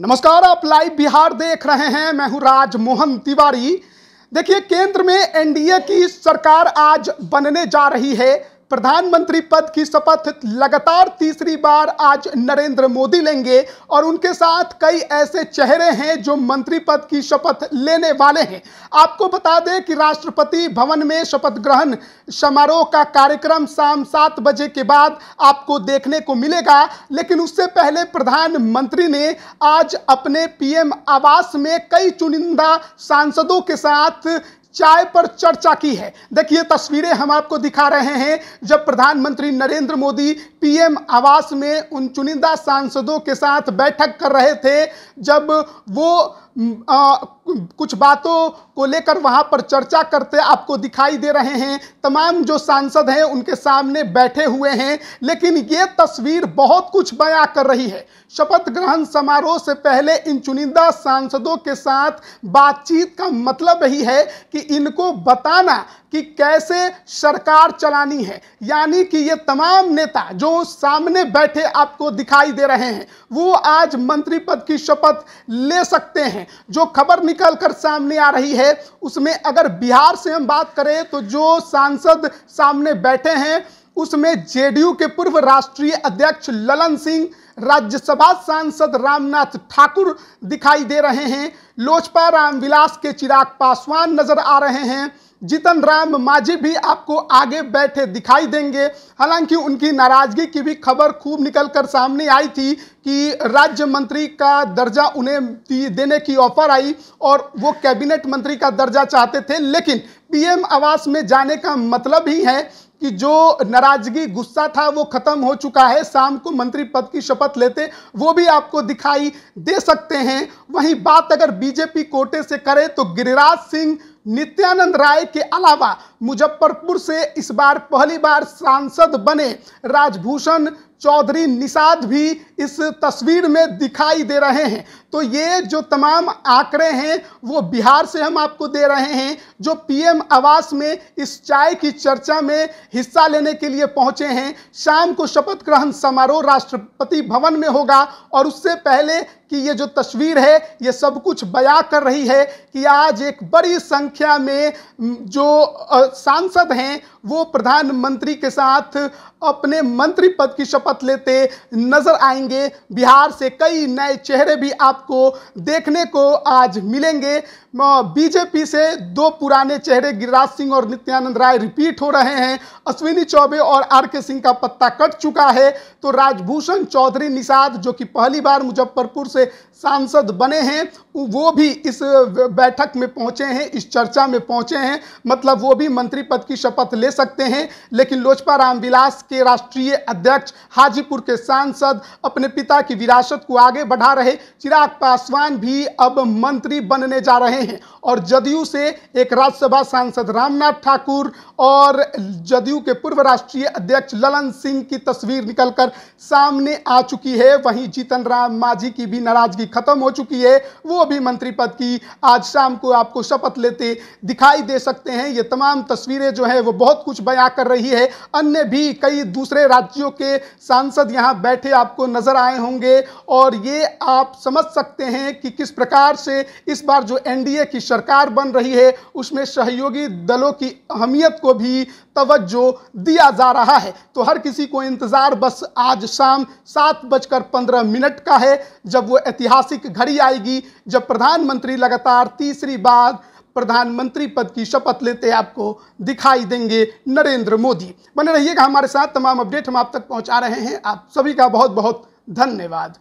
नमस्कार, आप लाइव बिहार देख रहे हैं। मैं हूँ राजमोहन तिवारी। देखिए, केंद्र में एनडीए की सरकार आज बनने जा रही है। प्रधानमंत्री पद की शपथ लगातार तीसरी बार आज नरेंद्र मोदी लेंगे और उनके साथ कई ऐसे चेहरे हैं जो मंत्री पद की शपथ लेने वाले हैं। आपको बता दें कि राष्ट्रपति भवन में शपथ ग्रहण समारोह का कार्यक्रम शाम सात बजे के बाद आपको देखने को मिलेगा। लेकिन उससे पहले प्रधानमंत्री ने आज अपने पीएम आवास में कई चुनिंदा सांसदों के साथ चाय पर चर्चा की है। देखिए, तस्वीरें हम आपको दिखा रहे हैं जब प्रधानमंत्री नरेंद्र मोदी पीएम आवास में उन चुनिंदा सांसदों के साथ बैठक कर रहे थे जब वो आ, कुछ बातों को लेकर वहाँ पर चर्चा करते आपको दिखाई दे रहे हैं। तमाम जो सांसद हैं उनके सामने बैठे हुए हैं लेकिन ये तस्वीर बहुत कुछ बयां कर रही है। शपथ ग्रहण समारोह से पहले इन चुनिंदा सांसदों के साथ बातचीत का मतलब ही है कि इनको बताना कि कैसे सरकार चलानी है। यानी कि ये तमाम नेता जो सामने बैठे आपको दिखाई दे रहे हैं, वो आज मंत्री पद की शपथ ले सकते हैं। जो खबर निकल कर सामने आ रही है, उसमें अगर बिहार से हम बात करें तो जो सांसद सामने बैठे हैं उसमें जेडीयू के पूर्व राष्ट्रीय अध्यक्ष ललन सिंह, राज्यसभा सांसद रामनाथ ठाकुर दिखाई दे रहे हैं। लोजपा रामविलास के चिराग पासवान नज़र आ रहे हैं। जीतन राम मांझी भी आपको आगे बैठे दिखाई देंगे। हालाँकि उनकी नाराज़गी की भी खबर खूब निकल कर सामने आई थी कि राज्य मंत्री का दर्जा उन्हें देने की ऑफ़र आई और वो कैबिनेट मंत्री का दर्जा चाहते थे। लेकिन पीएम आवास में जाने का मतलब ही है कि जो नाराज़गी, गुस्सा था, वो खत्म हो चुका है। शाम को मंत्री पद की शपथ लेते, वो भी आपको दिखाई दे सकते हैं। वहीं बात अगर बीजेपी कोटे से करें तो गिरिराज सिंह नित्यानंद राय के अलावा मुजफ्फरपुर से इस बार पहली बार सांसद बने राजभूषण चौधरी निषाद भी इस तस्वीर में दिखाई दे रहे हैं। तो ये जो तमाम आंकड़े हैं, वो बिहार से हम आपको दे रहे हैं, जो पीएम आवास में इस चाय की चर्चा में हिस्सा लेने के लिए पहुँचे हैं। शाम को शपथ ग्रहण समारोह राष्ट्रपति भवन में होगा और उससे पहले कि ये जो तस्वीर है, ये सब कुछ बयां कर रही है कि आज एक बड़ी संख्या में जो सांसद हैं, वो प्रधानमंत्री के साथ अपने मंत्री पद की शपथ लेते नज़र आएँगे। बिहार से कई नए चेहरे भी आपको देखने को आज मिलेंगे। बीजेपी से दो पुराने चेहरे गिरिराज सिंह और नित्यानंद राय रिपीट हो रहे हैं। अश्विनी चौबे और आर के सिंह का पत्ता कट चुका है। तो राजभूषण चौधरी निषाद, जो कि पहली बार मुजफ्फरपुर से सांसद बने हैं, वो भी इस बैठक में पहुँचे हैं। इस चर्चा में पहुँचे हैं मतलब वो भी मंत्री पद की शपथ ले सकते हैं, लेकिन लोजपा रामविलास के राष्ट्रीय अध्यक्ष, हाजीपुर के सांसद, अपने पिता की विरासत को आगे बढ़ा रहे, चिराग पासवान भी अब मंत्री बनने जा रहे हैं। और जदयू से एक राज्यसभा सांसद रामनाथ ठाकुर और जदयू के पूर्व राष्ट्रीय अध्यक्ष ललन सिंह की तस्वीर निकलकर सामने आ चुकी है। वहीं जीतन राम मांझी की भी नाराज़गी खत्म हो चुकी है। वो भी मंत्री पद की आज शाम को आपको शपथ लेते दिखाई दे सकते हैं। ये तमाम तस्वीरें जो है, वो बहुत कुछ बयां कर रही है। अन्य भी कई दूसरे राज्यों के सांसद यहाँ बैठे आपको नज़र आए होंगे और ये आप समझ सकते हैं कि किस प्रकार से इस बार जो एनडीए की सरकार बन रही है, उसमें सहयोगी दलों की अहमियत को भी तवज्जो दिया जा रहा है। तो हर किसी को इंतज़ार, बस आज शाम सात बजकर पंद्रह मिनट का है, जब वो ऐतिहासिक घड़ी आएगी, जब प्रधानमंत्री लगातार तीसरी बार प्रधानमंत्री पद की शपथ लेते आपको दिखाई देंगे नरेंद्र मोदी। बने रहिएगा हमारे साथ, तमाम अपडेट हम आप तक पहुँचा रहे हैं। आप सभी का बहुत बहुत धन्यवाद।